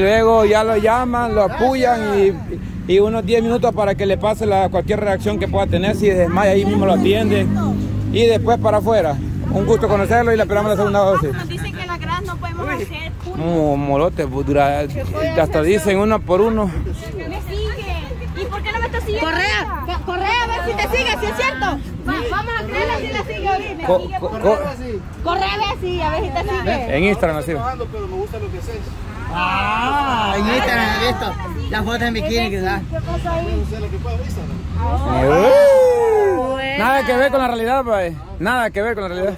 Luego ya lo llaman, lo apoyan y, y unos 10 minutos para que le pase la, cualquier reacción que pueda tener. Si desmaya, ahí mismo lo atiende. Y después para afuera. Un gusto conocerlo y le esperamos la segunda dosis. Nos dicen que la gran no podemos hacer. Molote, pues, dura, hasta dicen uno por uno. Me sigue. ¿Y por qué no me está siguiendo? Correa, co- correa a ver si te sigue, si es cierto. Va- vamos a creerle si la sigue ahorita. Co- co- co- Correa a ver si, a ver si te sigue. en Instagram así. Ah, en Instagram he visto las fotos en bikini que da. Uh, Nada que ver con la realidad, pues. Nada que ver con la realidad.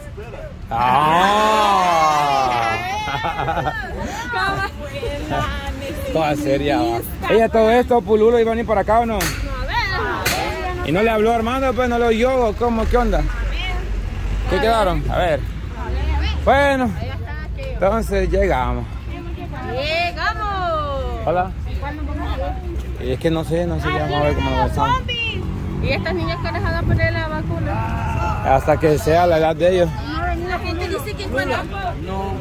Ah. Toda seria. Ella todo esto, Pululo, iba a venir por acá o no? Y no le habló Armando, pues no lo oyó, ¿cómo? ¿Qué onda? ¿Qué quedaron? A ver. Bueno, entonces llegamos. Llegamos. Hola. Y es que no sé, no sé, ya vamos a ver cómo. ¿Y estas niñas que les van a poner la vacuna? Hasta que sea la edad de ellos. La gente dice que cuando...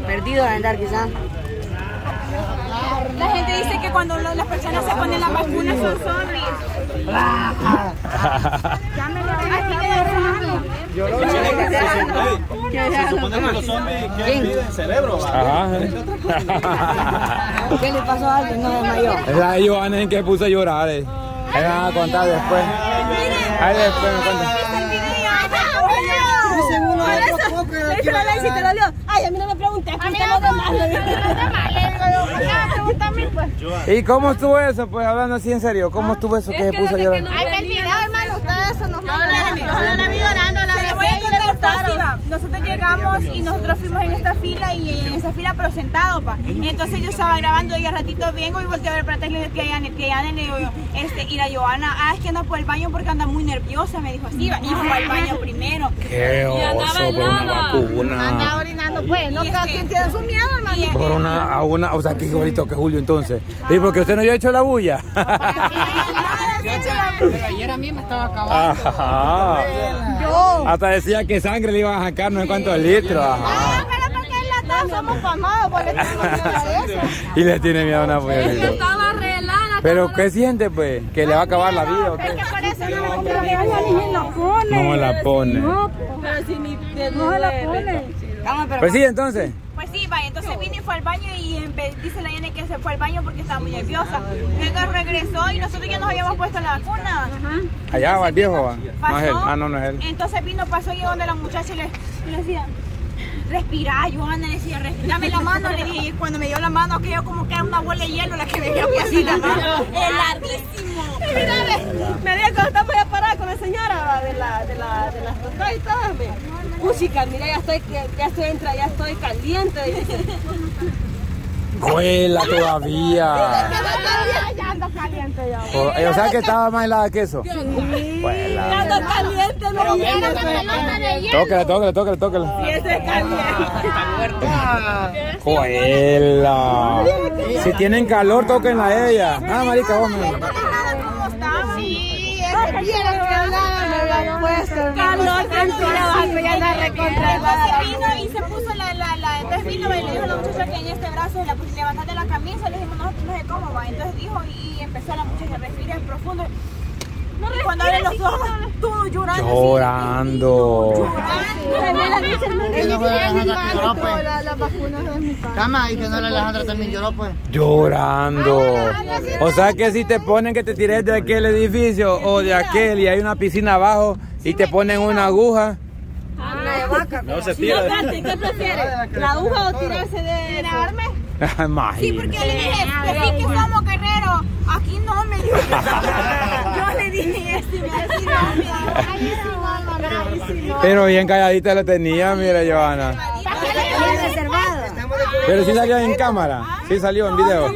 Perdido de andar quizás. La gente dice que cuando las personas se ponen la vacuna son zombies. Se supone que los. ¿Qué le pasó a alguien? No desmayó. Es Joana en que puse a llorar. Eh. Me van a contar después. Ahí después me cuentan. Ay, a mí no me preguntes. A mí no me ¿Y cómo estuvo eso? Pues hablando así en serio, ¿cómo estuvo eso que se puso a llorar? Ay, me olvidó, hermano. Ustedes eso nos No, la vi llorando, la voy Nosotros llegamos y nosotros fuimos en esta fila y en esa fila pero sentado, pa. Entonces yo estaba grabando y al ratito vengo y volteo a ver para atrás y le digo que Yanet, que Yanet, le digo yo, este, y la Joana, ah, es que anda por el baño porque anda muy nerviosa, me dijo así, va. Y fue al baño primero. Qué oso una vacuna. Orinando, pues. No cada quien tiene su miedo, hermano. Por una, a una, o sea, que igualito que Julio entonces. ¿Y porque usted no había hecho la bulla? Pero ayer a mí me estaba acabando. Ajá. Hasta decía que sangre le iban a sacar no sé cuántos litros. Ajá. Ah, pero porque en la taza somos miedo de eso. Y le tiene miedo a una mujer. Pero ¿qué siente pues? ¿Que le va a acabar la vida o qué? Por no me No la pone. Pero si ni no se la pone. Pues sí, entonces. Pues sí, va, entonces vino y fue al baño y dice la Yane que se fue al baño porque estaba muy nerviosa. Luego regresó y nosotros ya nos habíamos puesto la vacuna. Allá va el viejo, va. No es él. Pasó, Ah, no, no es él. Entonces vino, pasó y donde la muchacha le, le decía, respira, Joana, le decía, respirame la mano, le dije, y cuando me dio la mano, que yo como que era una bola de hielo la que me dio así la mano, heladísimo. Mira, me dijo estamos ya paradas con la señora va, de la de la de las tocadas y todas, ve. Uy, chica, mira, ya estoy ya estoy entra, ya estoy caliente. Cuela todavía. Ya, ya ando caliente ya. O, eh, sea que estaba más helada que eso. Ya ando caliente, no es caliente. Cuela. Si tienen calor, tóquenla a ella. Ah, marica, vos me. ¿Cómo estaba? Sí, es que quiero que hablaba, me había puesto. Entonces vino y se puso la, la, la, entonces vino y le dijo a la muchacha que en este brazo la puse levantate la camisa, le dijimos nosotros no sé cómo va, entonces dijo y empezó la muchacha a respirar profundo. Y cuando abre los ojos, todo llorando. Llorando. No pues. Cama, y que no la Alejandra también lloró, pues. Llorando. O sea que si te ponen que te tires de aquel edificio o de aquel y hay una piscina abajo y te ponen una aguja. No se tira. ¿Qué prefieres? ¿La aguja o tirarse de tirarme? Sí, porque le dije, decís que somos guerreros, aquí no me dijo. Yo le dije eso y me decía, no, me dijo, "Ay, sí, no, no, no, sí, no". Pero bien calladita lo tenía, mira, Johanna. Pero sí salió en cámara. Sí salió en video.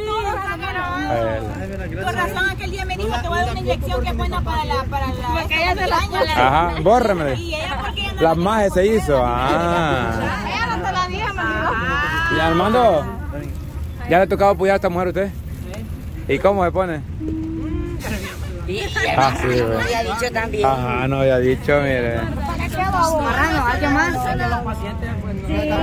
Por razón aquel día me dijo, te voy a dar una inyección que es buena para la, para la, Porque ella se la migraña". Ajá, bórrame. Y ella, no Las majes se hizo. Ah. Ella no te la dije, me dijo. Y Armando, ¿ya le ha tocado apoyar a esta mujer a usted? ¿Y cómo se pone? Ah, sí, güey. había dicho también. Ajá, no había dicho, mire. Marrano, ¿alguien más?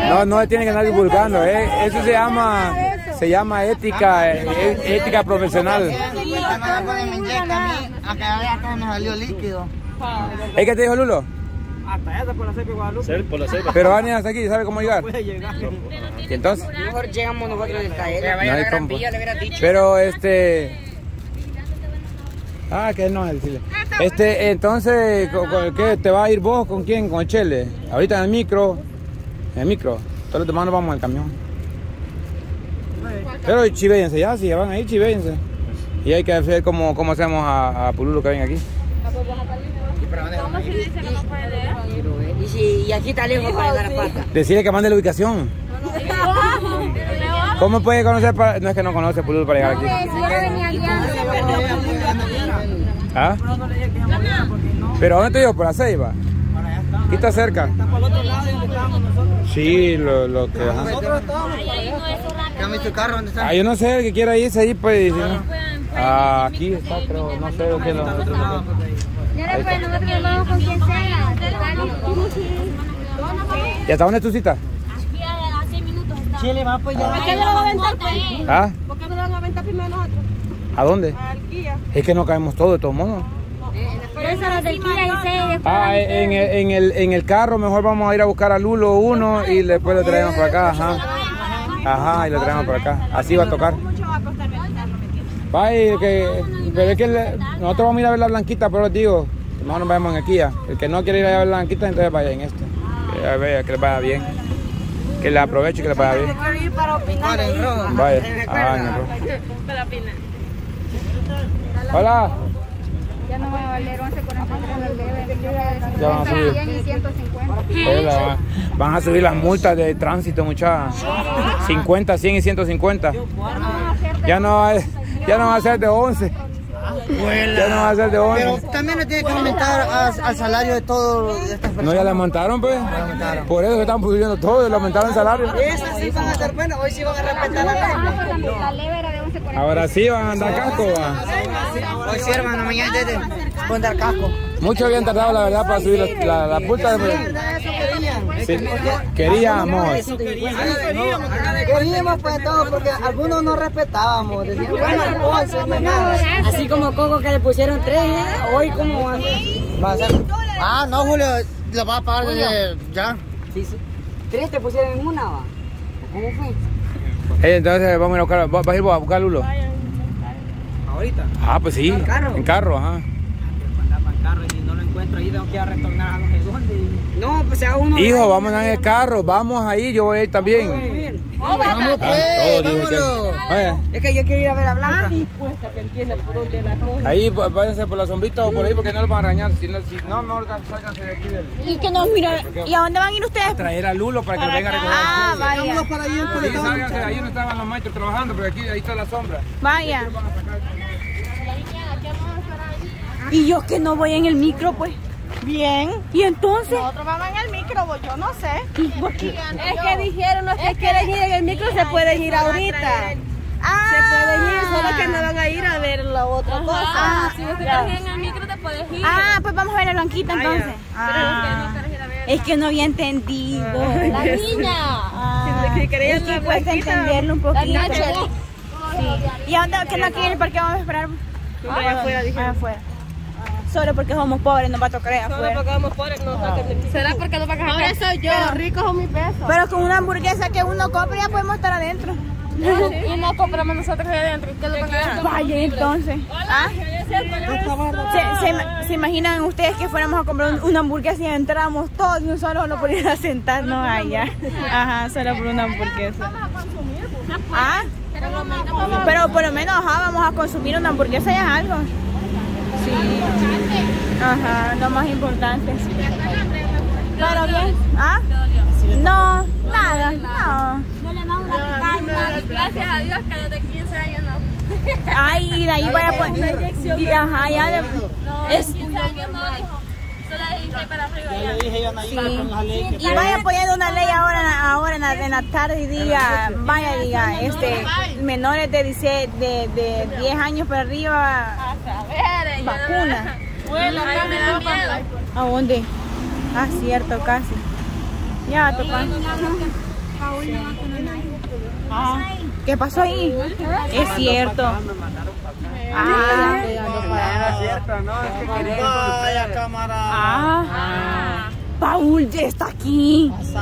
No, no se tiene que andar divulgando, ¿eh? Eso se llama, se se llama ética, eh, ética profesional. ¿Es que te dijo Lulo? Hasta esa por la cepa Guadalupe. por la cepa. Pero van hasta aquí, ¿sabe cómo llegar? Puede llegar. ¿Y entonces? Mejor llegamos nosotros del taller. No hay cómo. Pero este... Ah, que no es decirle. Este, entonces, ¿con, con qué te vas a ir vos? ¿Con quién? ¿Con el Chele? Ahorita en el micro. En el micro. Todos los demás nos vamos en el camión. Pero chivéense ya, si ya van ahí, chivéense. Y hay que hacer como, como hacemos a, a Pululo que ven aquí. ¿Cómo se dice que no puede leer? Y, aquí está lejos para dar la pata. Decirle que mande la ubicación. ¿Cómo puede conocer? para- No es que no conoce Pululo para llegar aquí. ¿Ah? ¿Pero dónde te digo? ¿Por la ceiba? Aquí está cerca. Por el otro lado donde estábamos nosotros. Sí, lo, lo que... Nosotros estábamos por allá. Cambia tu carro, ¿dónde está? Ah, yo no sé, el que quiera irse ahí, pues... Ah, aquí está, pero no sé dónde lo... Mira, nosotros nos vamos con quien sea. ¿Y hasta dónde es tu cita? A 6 minutos está. Chile, va pues ya. ¿Por qué no lo van a aventar? pues? ¿Ah? ¿Por qué no lo van a aventar primero nosotros? ¿A dónde? Al guía. Es que no caemos todos de todos modos. Por eso los del Kia y 6 después. Ah, en el, en, el, en el carro mejor vamos a ir a buscar a Lulo uno y después lo traemos para acá, ajá. Ajá, y lo traemos para acá. Así va a tocar. Va ¿me que, pero es que le- nosotros vamos a ir a ver la blanquita, pero les digo, mejor nos vemos en Kia. El que no quiere ir a ver la blanquita, entonces vaya en este. Que, a ver, que le vaya bien. Que le aproveche y que le vaya bien. Ir para opinar. Vaya. Ah. Para opinar. Hola. Ya no va a valer 11.43 el debe. Ya van a subir. 100 y 150. Hola, van a subir las multas de tránsito, muchachos. 50, 100 y 150. Ya no va, ya no va a ser de 11. Ya no va a ser de Pero 11. también le tiene que aumentar a- al salario de todas estas personas. No, ya le aumentaron, pues. Por eso que están subiendo todo, le aumentaron el salario. Esas sí van a ser buenas, hoy sí van a respetar la ley. La era de 11.43. Ahora sí van a andar casco, va. Hoy sí, hermano, mañana es de poner casco. Mucho habían tardado, la verdad, para subir la, la, la multa. Sí, queríamos. Queríamos pues todo porque algunos no respetábamos. Decían, bueno, nada. Así como Coco que le pusieron tres, ¿eh? hoy como Va a ser- Ah, no, Julio, lo va a pagar desde ya. tres te pusieron en una, va. ¿Cómo fue? Eh, entonces vamos a ir a buscar, ¿vas a ir a buscar a Lulo? Ahorita. Ah, pues sí. En carro, ajá. Andaba en carro y no lo encuentro ahí, tengo que ir a retornar a no sé dónde. No, pues sea uno. Hijo, vamos en el carro, vamos ahí, yo voy a ir también. Vamos Ah, pues, vámonos. Es que yo quiero ir a ver a Blanca. cuesta que entienda por dónde la cosa. Ahí váyanse por la sombrita o por ahí porque no lo van a arañar. Si no, si no mejor sálganse de aquí del. Y que no, mira. ¿Y a dónde van a ir ustedes? Traer a Lulo para que lo venga a recoger. Ah, vaya. para allá en Sí, sálganse de ahí no estaban los maestros trabajando, pero aquí ahí está la sombra. Vaya. Y yo que no voy en el micro, pues. Bien. ¿Y entonces? Nosotros vamos en el micro, pues, yo no sé. Es que dijeron los que quieren ir en el micro se pueden ir ahorita. Ah, Se pueden ir, solo que no van a ir a ver la otra cosa. Ah, si vos querés ir en el micro te puedes ir. Ah, pues vamos a ver a Blanquita entonces. Ah, es que no había entendido. La niña. Ah, Si es que la cuesta Blanquita, entenderlo un poquito. noche. Sí. ¿Y a dónde que no quieren? ¿Por qué vamos a esperar? Allá afuera, dije. Ah, afuera. Solo porque somos pobres nos va a tocar Solo afuera. porque vamos pobres no saquen de ¿Será porque no van a Ahora soy yo. Pero ricos son mi peso. Pero con una hamburguesa que uno compra ya podemos estar adentro. Y no compramos nosotros ahí adentro. ¿Qué lo van a? Vaya entonces. ¿Ah? ¿Se, se, se imaginan ustedes que fuéramos a comprar un- una hamburguesa y entráramos todos y un solo no por ir a sentarnos allá? Ajá, solo por una hamburguesa. ¿Ah? Pero por lo menos ajá, vamos a consumir una hamburguesa y es algo. Sí. Ajá, lo más importante. Pero bien. ¿Ah? No, nada, no. Gracias a Dios que desde 15 años no. Ay, y de ahí vaya a poner. Y ajá, ya de- es, 15 años no, dijo. Solo de 16 para arriba Ya le dije yo a Nayib con la ley que y vaya poniendo una ley ahora, ahora en la, en la tarde y diga, vaya, diga, este, menores de, 16 de, de 10 años para arriba, vacuna. Bueno, ahí me da miedo. ¿A dónde? Ah, cierto, casi. Ya, toca. Ah, ¿Qué pasó ahí? Es cierto. Ah, Era cierto, ¿no? Es que quería ir con Vaya ustedes. cámara. ah. Paul ya está aquí. Sí.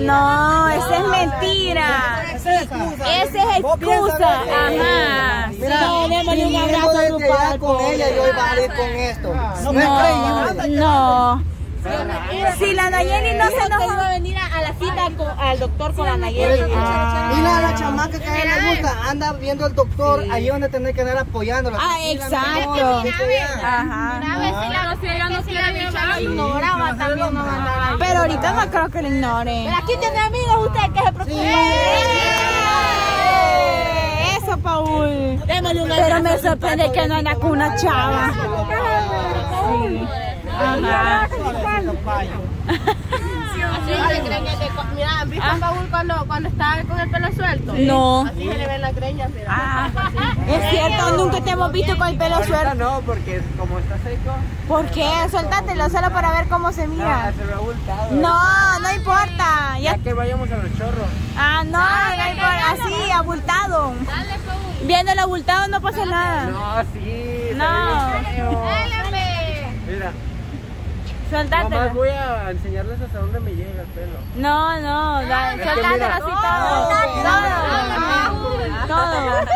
No, esa es mentira. Esa es excusa. Ajá. Mira, Sí. démosle un abrazo a tu padre con ella y hoy va a salir con esto. No es creíble. No, no. Si la Nayeli no se que iba enojó. a venir a, a la cita con- al doctor con la Nayeli. Ah. Mira, la chamaca que a ella le gusta, anda viendo al doctor, ahí donde tener que andar apoyándola. Ah, exacto. Ajá. Pero ignoraba también ahorita no creo que lo ignore. Pero aquí tiene amigos usted que se preocupe. Eso, Paul. Pero me sorprende que no anda con una chava. Sí. Ajá. Así se creen que te- Mira, ¿han visto a Paul cuando, cuando estaba con el pelo suelto? No. Así se le ven las greñas, mira. Ah, es cierto, nunca te hemos visto con el pelo Ahorita suelto. no, porque como está seco, ¿Por qué? Suéltatelo solo para ver cómo se mira. se ve abultado. No, no importa. Ya. Ya que vayamos a los chorros. Ah, no, no importa. Así, abultado. Viendo el abultado no pasa nada. No, sí. No. ve Mira, nomás Suéltatelo. voy a enseñarles hasta dónde me llega el pelo. No, no, da- que suéltatelo así todo. Todo. Todo.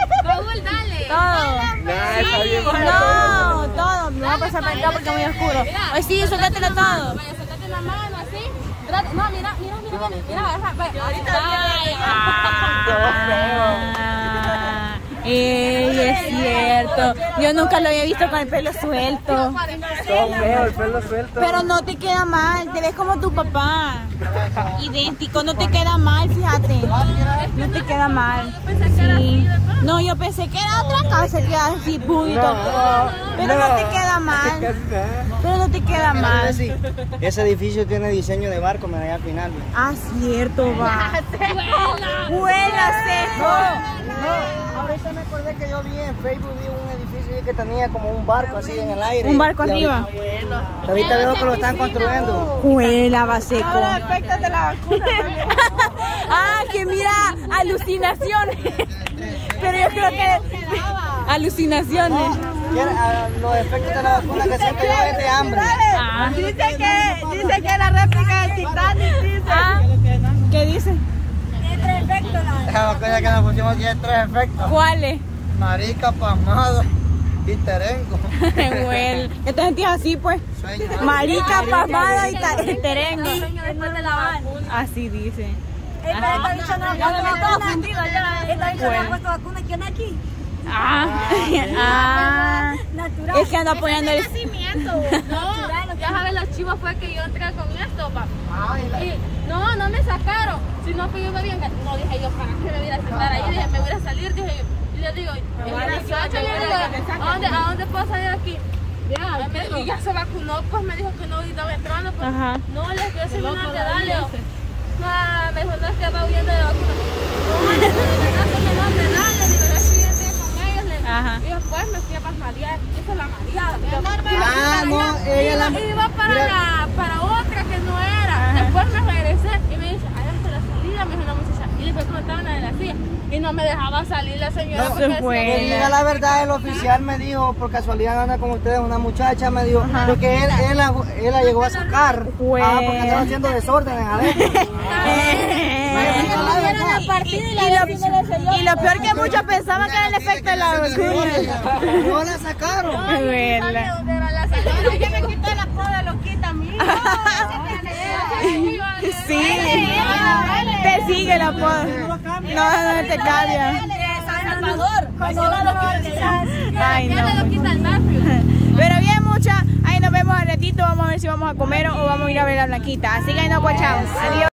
Todo. Nah, está bien feo. No, todo. Me voy a pasar para acá porque es muy oscuro. Ay, sí, suéltatelo todo. Vaya, suéltate la mano así. No, mira, mira, mira, mira, ve. Ahorita Ah, Yo nunca lo había visto con el pelo suelto. Todo feo, el pelo suelto. Pero no te queda mal, te ves como tu papá. Idéntico, no te queda mal, fíjate. No te queda mal. Sí. No, yo pensé que era otra cosa, que era así público. Pero no te queda mal. Pero no te queda mal. Ese edificio tiene diseño de barco, mira, allá al final. Ah, cierto, va. Vuela seco. No, ahorita me acordé que yo vi en Facebook vi un edificio que tenía como un barco así en el aire. Un barco arriba. ahorita- Ahorita veo que lo están construyendo. Vuela, va seco. ah, que mira, alucinaciones. Pero yo creo que alucinaciones. Ah, Los efectos de la vacuna que siento yo es de hambre. Ah, Dice que, dice que la réplica del Titanic, dice. ah, ¿qué dice? La vacuna que nos pusimos tiene tres efectos. ¿Cuáles? Marica, pasmado y terengo. Bueno, ya te sentías así, pues. Sueño. Marica, pasmada y terengo. Después de la vacuna. Así dice. Esta bicha no ha puesto vacuna. Esta bicha no ha puesto vacuna. ¿Quién es aquí? Ah, ah. Natural. Es que anda apoyando el... No, ya sabes, la chiva fue que yo entré con esto, pa. Y no, no me sacaron. Si no, que yo me habían No, dije yo, ¿para qué me voy a sentar ahí? Dije, me voy a salir, dije yo. Y le digo, ¿a dónde, ¿a dónde puedo salir aquí? Ya, y ya se vacunó, pues me dijo que no estaba entrando, pues no, le estoy haciendo una de dale. No, me dijo, no, es que va huyendo de vacuna. No, le digo, no, no, Ajá. y después me fui a pasmadear, hice la mareada. Ah, no, ella la- Iba para, la, para otra que no era. Después me regresé y me dice, allá está la salida, me dijo muchacha. Y la silla. No me dejaba salir la señora. No, porque se fue. Que diga la verdad, el oficial me dijo, por casualidad anda con ustedes, una muchacha me dijo, porque él, él, la- él la llegó a sacar, Fue. ah, porque estaba haciendo desórdenes adentro. Y lo, y lo peor que muchos pensaban que era el efecto de la vacuna. No la sacaron. Me quitó la poda loquita. Sí. Sigue la poda. No, no te cambia. El. Pero bien, mucha. Ahí nos vemos al ratito. Vamos a ver si vamos a comer o vamos a ir a ver a la Blanquita. Así que ahí nos guachamos. Adiós.